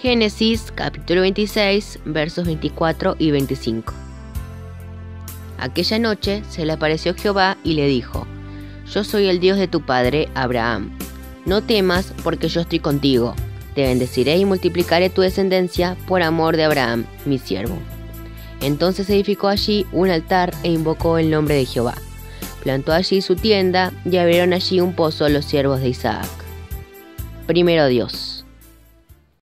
Génesis capítulo 26 versos 24 y 25. Aquella noche se le apareció Jehová y le dijo, Yo soy el Dios de tu padre Abraham. No temas porque yo estoy contigo. Te bendeciré y multiplicaré tu descendencia por amor de Abraham, mi siervo. Entonces edificó allí un altar e invocó el nombre de Jehová. Plantó allí su tienda y abrieron allí un pozo los siervos de Isaac. Primero Dios.